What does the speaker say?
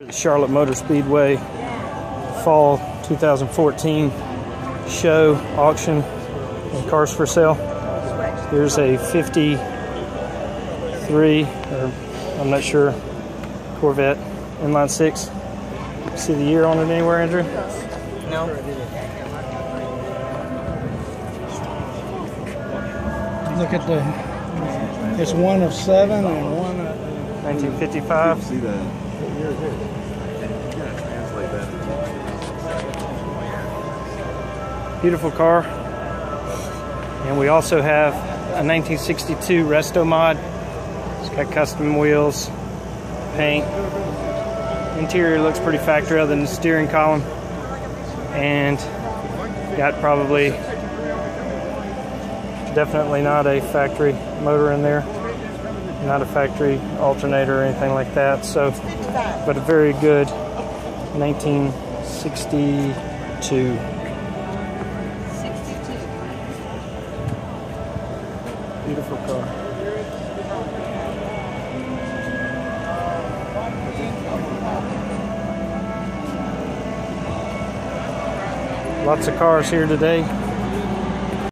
The Charlotte Motor Speedway Fall 2014 show auction and cars for sale. Here's a 53, or I'm not sure, Corvette inline six. See the year on it anywhere, Andrew? No. Look at the, it's one of seven and one of, 1955. See that? Beautiful car. And we also have a 1962 Resto Mod. It's got custom wheels, paint. Interior looks pretty factory other than the steering column. And got probably definitely not a factory motor in there. Not a factory alternator or anything like that. So, but a very good 1962. Beautiful car. Lots of cars here today.